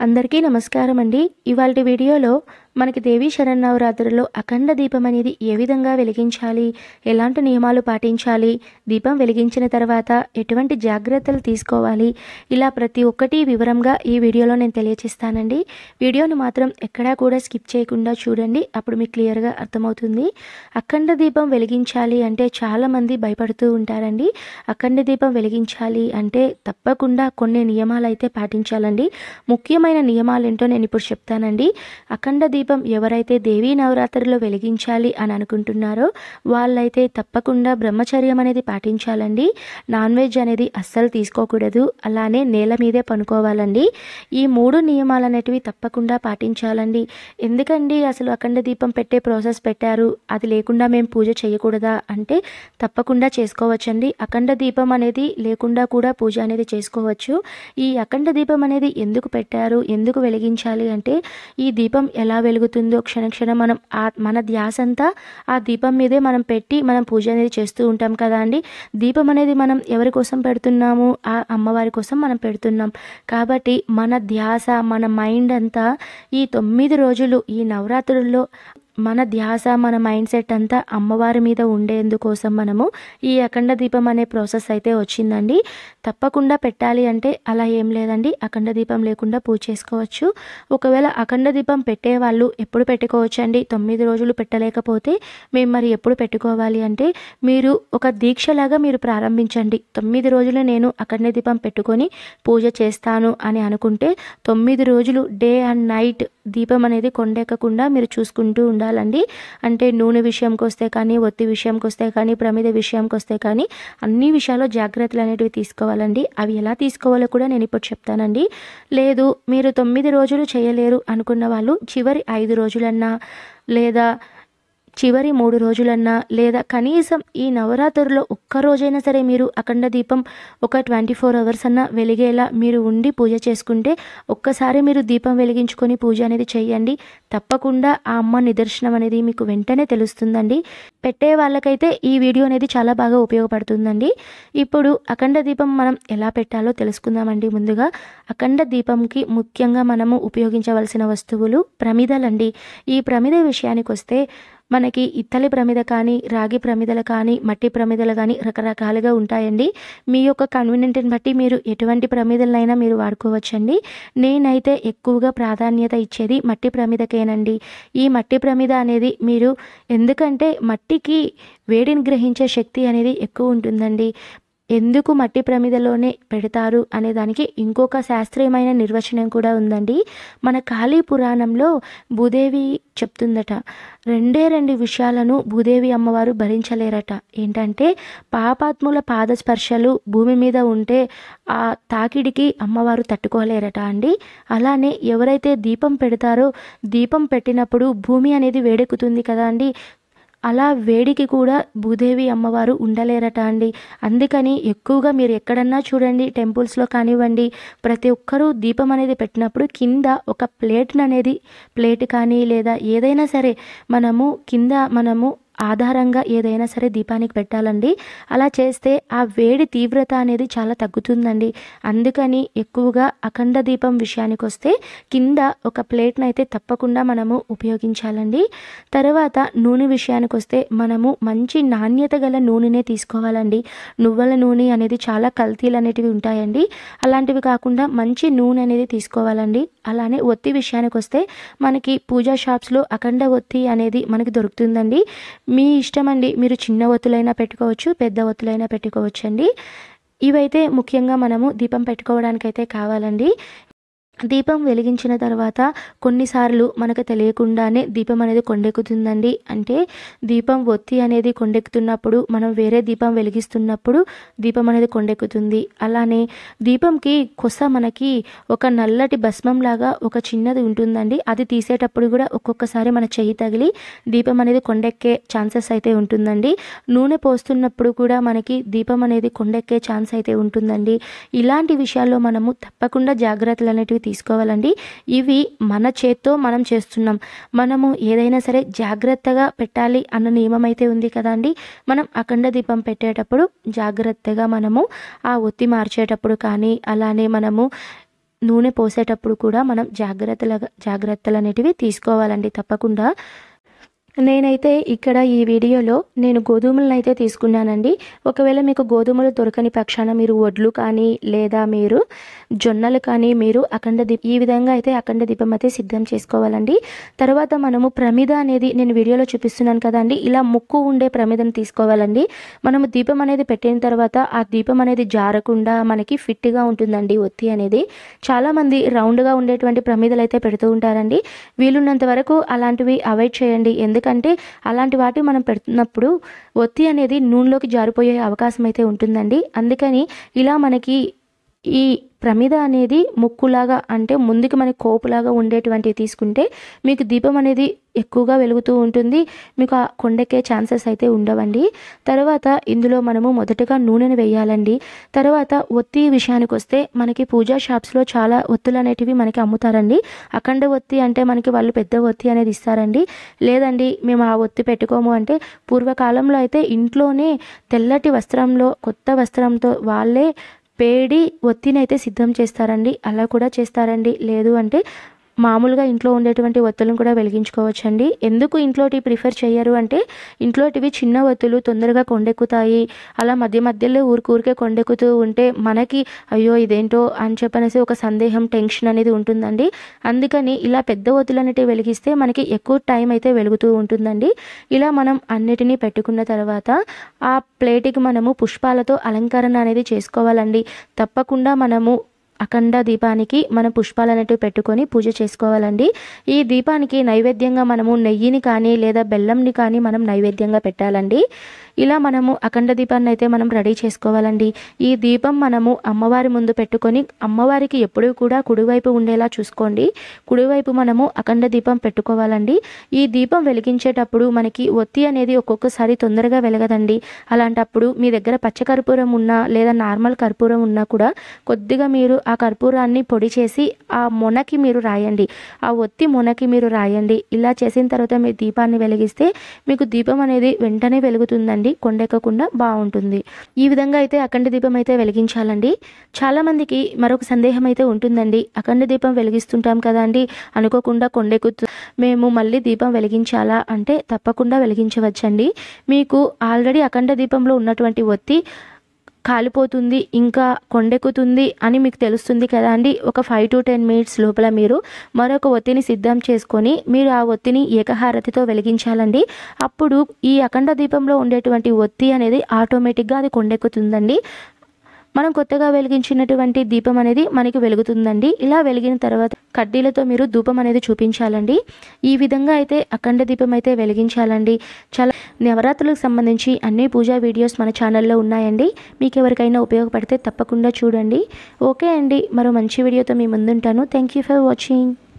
అందరికీ నమస్కారం అండి. ఇవాళ వీడియోలో మనకి దేవీ శరన్నవరాత్రుల్లో అఖండ దీపం అనేది ఏ విధంగా వెలిగించాలి? ఎలాంటి నియమాలు పాటించాలి? దీపం వెలిగించిన తర్వాత ఎటువంటి జాగ్రత్తలు తీసుకోవాలి? ఇలా ప్రతి ఒక్కటి వివరంగా ఈ వీడియోలో నేను తెలియచేస్తానండి. వీడియోను మాత్రం ఎక్కడా కూడా స్కిప్ చేయకుండా చూడండి. అప్పుడు మీకు క్లియర్గా అర్థమవుతుంది. అఖండ దీపం వెలిగించాలి అంటే చాలామంది భయపడుతూ ఉంటారండి. అఖండ దీపం వెలిగించాలి అంటే తప్పకుండా కొన్ని నియమాలు అయితే పాటించాలండి. ముఖ్యమైన నియమాలు ఏంటో నేను ఇప్పుడు చెప్తానండి. అఖండ దీపం ఎవరైతే దేవీ నవరాత్రిలో వెలిగించాలి అని అనుకుంటున్నారో వాళ్ళైతే తప్పకుండా బ్రహ్మచర్యం అనేది పాటించాలండి. నాన్ వెజ్ అనేది అస్సలు తీసుకోకూడదు. అలానే నేల మీదే పనుకోవాలండి. ఈ మూడు నియమాలు అనేటివి తప్పకుండా పాటించాలండి. ఎందుకండి అసలు అఖండ దీపం పెట్టే ప్రాసెస్ పెట్టారు? అది లేకుండా మేము పూజ చేయకూడదా? అంటే తప్పకుండా చేసుకోవచ్చండి. అఖండ దీపం అనేది లేకుండా కూడా పూజ అనేది చేసుకోవచ్చు. ఈ అఖండ దీపం అనేది ఎందుకు పెట్టారు? ఎందుకు వెలిగించాలి అంటే ఈ దీపం ఎలా వెలుగుతుందో క్షణక్షణం మనం ఆ మన ధ్యాస అంతా ఆ దీపం మీదే మనం పెట్టి మనం పూజ అనేది చేస్తూ ఉంటాం కదా అండి. దీపం అనేది మనం ఎవరి కోసం పెడుతున్నాము? ఆ అమ్మవారి కోసం మనం పెడుతున్నాం. కాబట్టి మన ధ్యాస మన మైండ్ అంతా ఈ తొమ్మిది రోజులు ఈ నవరాత్రుల్లో మన ధ్యాస మన మైండ్ సెట్ అంతా అమ్మవారి మీద ఉండేందుకోసం మనము ఈ అఖండ దీపం అనే ప్రాసెస్ అయితే వచ్చిందండి. తప్పకుండా పెట్టాలి అంటే అలా ఏం లేదండి. అఖండ దీపం లేకుండా పూజ చేసుకోవచ్చు. ఒకవేళ అఖండ దీపం పెట్టే వాళ్ళు ఎప్పుడు పెట్టుకోవచ్చు అండి తొమ్మిది రోజులు పెట్టలేకపోతే మేము మరి ఎప్పుడు పెట్టుకోవాలి అంటే మీరు ఒక దీక్షలాగా మీరు ప్రారంభించండి. తొమ్మిది రోజులు నేను అఖండ దీపం పెట్టుకొని పూజ చేస్తాను అని అనుకుంటే తొమ్మిది రోజులు డే అండ్ నైట్ దీపం అనేది కొండెక్కకుండా మీరు చూసుకుంటూ ఉండాలండి. అంటే నూనె విషయంకి వస్తే కానీ ఒత్తి విషయంకి వస్తే కానీ ప్రమిద విషయంకి వస్తే కానీ అన్ని విషయాల్లో జాగ్రత్తలు అనేటివి తీసుకోవాలండి. అవి ఎలా తీసుకోవాలో కూడా నేను ఇప్పుడు చెప్తానండి. లేదు మీరు తొమ్మిది రోజులు చేయలేరు అనుకున్న వాళ్ళు చివరి ఐదు రోజులన్నా లేదా చివరి మూడు రోజులన్నా లేదా కనీసం ఈ నవరాత్రుల్లో ఒక్క రోజైనా సరే మీరు అఖండ దీపం ఒక ట్వంటీ ఫోర్ అవర్స్ అన్నా వెలిగేలా మీరు ఉండి పూజ చేసుకుంటే ఒక్కసారి మీరు దీపం వెలిగించుకొని పూజ అనేది చేయండి. తప్పకుండా ఆ అమ్మ నిదర్శనం అనేది మీకు వెంటనే తెలుస్తుందండి. పెట్టే వాళ్ళకైతే ఈ వీడియో అనేది చాలా బాగా ఉపయోగపడుతుందండి. ఇప్పుడు అఖండ దీపం మనం ఎలా పెట్టాలో తెలుసుకుందామండి ముందుగా. అఖండ దీపంకి ముఖ్యంగా మనము ఉపయోగించవలసిన వస్తువులు ప్రమిదలండి. ఈ ప్రమిద విషయానికి వస్తే మనకి ఇత్తలి ప్రమిద కానీ రాగి ప్రమిదలు కానీ మట్టి ప్రమిదలు కానీ రకరకాలుగా ఉంటాయండి. మీ యొక్క కన్వీనియంట్ని బట్టి మీరు ఎటువంటి ప్రమిదలనైనా మీరు వాడుకోవచ్చండి. నేనైతే ఎక్కువగా ప్రాధాన్యత ఇచ్చేది మట్టి ప్రమిదకేనండి. ఈ మట్టి ప్రమిద అనేది మీరు ఎందుకంటే మట్టికి వేడిని గ్రహించే శక్తి అనేది ఎక్కువ ఉంటుందండి. ఎందుకు మట్టి ప్రమిదలోనే పెడతారు అనే దానికి ఇంకొక శాస్త్రీయమైన నిర్వచనం కూడా ఉందండి. మన కాళీ పురాణంలో భూదేవి చెప్తుందట రెండే రెండు విషయాలను భూదేవి అమ్మవారు భరించలేరట. ఏంటంటే పాపాత్ముల పాదస్పర్శలు భూమి మీద ఉంటే ఆ తాకిడికి అమ్మవారు తట్టుకోలేరట అండి. అలానే ఎవరైతే దీపం పెడతారో దీపం పెట్టినప్పుడు భూమి అనేది వేడెక్కుతుంది కదా అండి. అలా వేడికి కూడా భూదేవి అమ్మవారు ఉండలేరట అండి. అందుకని ఎక్కువగా మీరు ఎక్కడన్నా చూడండి టెంపుల్స్లో కానివ్వండి ప్రతి ఒక్కరూ దీపం అనేది పెట్టినప్పుడు కింద ఒక ప్లేట్ అనేది ప్లేట్ కానీ లేదా ఏదైనా సరే మనము కింద మనము ఆధారంగా ఏదైనా సరే దీపానికి పెట్టాలండి. అలా చేస్తే ఆ వేడి తీవ్రత అనేది చాలా తగ్గుతుందండి. అందుకని ఎక్కువగా అఖండ దీపం విషయానికి వస్తే కింద ఒక ప్లేట్ను అయితే తప్పకుండా మనము ఉపయోగించాలండి. తర్వాత నూనె విషయానికి వస్తే మనము మంచి నాణ్యత గల నూనెనే తీసుకోవాలండి. నువ్వుల నూనె అనేది చాలా కల్తీలు అనేటివి ఉంటాయండి. అలాంటివి కాకుండా మంచి నూనె అనేది తీసుకోవాలండి. అలానే ఒత్తి విషయానికి వస్తే మనకి పూజా షాప్స్లో అఖండ ఒత్తి అనేది మనకి దొరుకుతుందండి. మీ ఇష్టం అండి మీరు చిన్న ఒత్తులైనా పెట్టుకోవచ్చు పెద్ద ఒత్తులైనా పెట్టుకోవచ్చు అండి ఇవైతే ముఖ్యంగా మనము దీపం పెట్టుకోవడానికైతే కావాలండి. దీపం వెలిగించిన తర్వాత కొన్నిసార్లు మనకు తెలియకుండానే దీపం అనేది కొండెక్కుతుందండి. అంటే దీపం ఒత్తి అనేది కొండెక్కుతున్నప్పుడు మనం వేరే దీపం వెలిగిస్తున్నప్పుడు దీపం అనేది కొండెక్కుతుంది. అలానే దీపంకి కొస మనకి ఒక నల్లటి భస్మం లాగా ఒక చిన్నది ఉంటుందండి. అది తీసేటప్పుడు కూడా ఒక్కొక్కసారి మన చెయ్యి తగిలి దీపం అనేది కొండెక్కే ఛాన్సెస్ అయితే ఉంటుందండి. నూనె పోస్తున్నప్పుడు కూడా మనకి దీపం అనేది కొండెక్కే ఛాన్స్ అయితే ఉంటుందండి. ఇలాంటి విషయాల్లో మనము తప్పకుండా జాగ్రత్తలు అనేటివి తీసుకోవాలండి. ఇవి మన చేత్తో మనం చేస్తున్నాం. మనము ఏదైనా సరే జాగ్రత్తగా పెట్టాలి అన్న నియమం అయితే ఉంది కదండి మనం అఖండ దీపం పెట్టేటప్పుడు జాగ్రత్తగా మనము ఆ ఒత్తి మార్చేటప్పుడు కానీ అలానే మనము నూనె పోసేటప్పుడు కూడా మనం జాగ్రత్తలుగా జాగ్రత్తలు అనేటివి తీసుకోవాలండి తప్పకుండా. నేనైతే ఇక్కడ ఈ వీడియోలో నేను గోధుమలను అయితే తీసుకున్నానండి. ఒకవేళ మీకు గోధుమలు దొరకని పక్షాన మీరు వడ్లు కానీ లేదా మీరు జొన్నలు కానీ మీరు అఖండ దీపం ఈ విధంగా అయితే అఖండ దీపం అయితే సిద్ధం చేసుకోవాలండి. తర్వాత మనము ప్రమిద అనేది నేను వీడియోలో చూపిస్తున్నాను కదండి. ఇలా ముక్కు ఉండే ప్రమిదను తీసుకోవాలండి. మనము దీపం అనేది పెట్టిన తర్వాత ఆ దీపం అనేది జారకుండా మనకి ఫిట్గా ఉంటుందండి ఒత్తి అనేది. చాలామంది రౌండ్గా ఉండేటువంటి ప్రమిదలు అయితే పెడుతూ ఉంటారండి. వీలున్నంత వరకు అలాంటివి అవాయిడ్ చేయండి. ఎందుకంటే అలాంటి వాటి మనం పెడుతున్నప్పుడు ఒత్తి అనేది నూనెలోకి జారిపోయే అవకాశం అయితే ఉంటుందండి. అందుకని ఇలా మనకి ఈ ప్రమిద అనేది ముక్కులాగా అంటే ముందుకు మనకి కోపులాగా ఉండేటువంటివి తీసుకుంటే మీకు దీపం అనేది ఎక్కువగా వెలుగుతూ ఉంటుంది. మీకు ఆ కొండెక్కే ఛాన్సెస్ అయితే ఉండవండి. తర్వాత ఇందులో మనము మొదటగా నూనెను వేయాలండి. తర్వాత ఒత్తి విషయానికి వస్తే మనకి పూజా షాప్స్లో చాలా ఒత్తులు అనేటివి మనకి అమ్ముతారండి. అఖండ ఒత్తి అంటే మనకి వాళ్ళు పెద్ద ఒత్తి అనేది ఇస్తారండి. లేదండి మేము ఆ ఒత్తి పెట్టుకోము అంటే పూర్వకాలంలో అయితే ఇంట్లోనే తెల్లటి వస్త్రంలో కొత్త వస్త్రంతో వాళ్ళే పేడి ఒత్తినైతే సిద్ధం చేస్తారండి. అలా కూడా చేస్తారండి. లేదు అంటే మామూలుగా ఇంట్లో ఉండేటువంటి ఒత్తులను కూడా వెలిగించుకోవచ్చండి. ఎందుకు ఇంట్లోటి ప్రిఫర్ చేయరు అంటే ఇంట్లోటివి చిన్న ఒత్తులు తొందరగా కొండెక్కుతాయి. అలా మధ్య మధ్యలో ఊరికూరికే కొండెక్కుతూ ఉంటే మనకి అయ్యో ఇదేంటో అని చెప్పనేసి ఒక సందేహం టెన్షన్ అనేది ఉంటుందండి. అందుకని ఇలా పెద్ద ఒత్తులు అనేటివి వెలిగిస్తే మనకి ఎక్కువ టైం అయితే వెలుగుతూ ఉంటుందండి. ఇలా మనం అన్నిటినీ పెట్టుకున్న తర్వాత ఆ ప్లేట్కి మనము పుష్పాలతో అలంకరణ అనేది చేసుకోవాలండి. తప్పకుండా మనము అఖండ దీపానికి మనం పుష్పాలు అనేటివి పెట్టుకొని పూజ చేసుకోవాలండి. ఈ దీపానికి నైవేద్యంగా మనము నెయ్యిని కానీ లేదా బెల్లంని కానీ మనం నైవేద్యంగా పెట్టాలండి. ఇలా మనము అఖండ దీపాన్ని అయితే మనం రెడీ చేసుకోవాలండి. ఈ దీపం మనము అమ్మవారి ముందు పెట్టుకొని అమ్మవారికి ఎప్పుడూ కూడా కుడివైపు ఉండేలా చూసుకోండి. కుడివైపు మనము అఖండ దీపం పెట్టుకోవాలండి. ఈ దీపం వెలిగించేటప్పుడు మనకి ఒత్తి అనేది ఒక్కొక్కసారి తొందరగా వెలగదండి. అలాంటప్పుడు మీ దగ్గర పచ్చ కర్పూరం ఉన్నా లేదా నార్మల్ కర్పూరం ఉన్నా కూడా కొద్దిగా మీరు ఆ కర్పూరాన్ని పొడి చేసి ఆ మొనకి మీరు రాయండి. ఆ ఒత్తి మొనకి మీరు రాయండి. ఇలా చేసిన తర్వాత మీ దీపాన్ని వెలిగిస్తే మీకు దీపం అనేది వెంటనే వెలుగుతుందండి. కొండెక్కకుండా బాగుంటుంది. ఈ విధంగా అయితే అఖండ దీపం అయితే వెలిగించాలండి. చాలామందికి మరొక సందేహం అయితే ఉంటుందండి. అఖండ దీపం వెలిగిస్తుంటాం కదా అండి అనుకోకుండా కొండెక్కుతు మేము మళ్ళీ దీపం వెలిగించాలా అంటే తప్పకుండా వెలిగించవచ్చండి. మీకు ఆల్రెడీ అఖండ దీపంలో ఉన్నటువంటి ఒత్తి కాలిపోతుంది ఇంకా కొండెక్కుతుంది అని మీకు తెలుస్తుంది కదా అండి. ఒక ఫైవ్ టు టెన్ మినిట్స్ లోపల మీరు మరొక ఒత్తిని సిద్ధం చేసుకొని మీరు ఆ ఒత్తిని ఏకహారతితో వెలిగించాలండి. అప్పుడు ఈ అఖండ దీపంలో ఉండేటువంటి ఒత్తి అనేది ఆటోమేటిక్గా అది కొండెక్కుతుందండి. మనం కొత్తగా వెలిగించినటువంటి దీపం అనేది మనకి వెలుగుతుందండి. ఇలా వెలిగిన తర్వాత కడ్డీలతో మీరు ధూపం అనేది చూపించాలండి. ఈ విధంగా అయితే అఖండ దీపం అయితే వెలిగించాలండి. చాలా నవరాత్రులకు సంబంధించి అన్ని పూజా వీడియోస్ మన ఛానల్లో ఉన్నాయండి. మీకు ఎవరికైనా ఉపయోగపడితే తప్పకుండా చూడండి. ఓకే అండి. మరో మంచి వీడియోతో మీ ముందుంటాను. Thank you for watching